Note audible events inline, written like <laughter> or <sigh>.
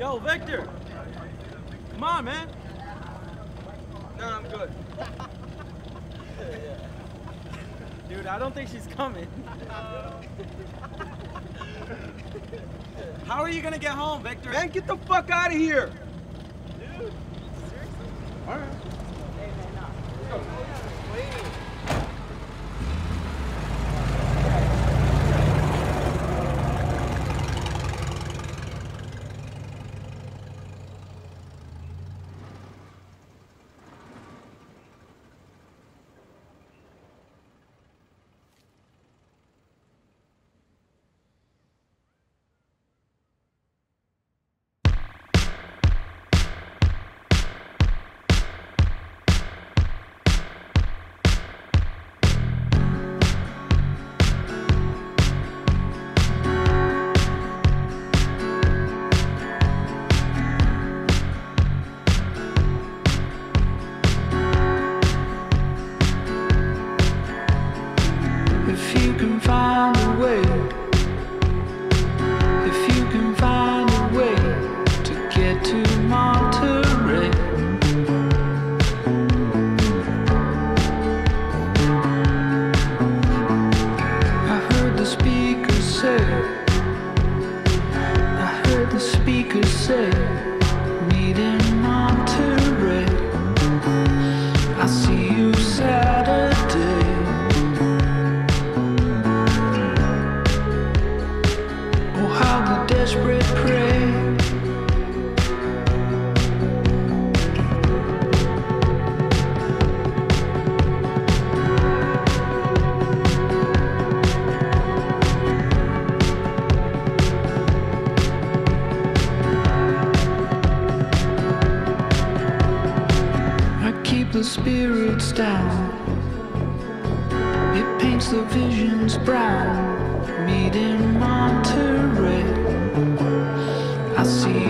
Victor. Come on, man. Nah, I'm good. <laughs> Dude, I don't think she's coming. How are you gonna get home, Victor? Man, get the fuck out of here. Dude, seriously? All right. Hey, man, nah. Wait. If I keep the spirits down. It paints the visions brown. Meet See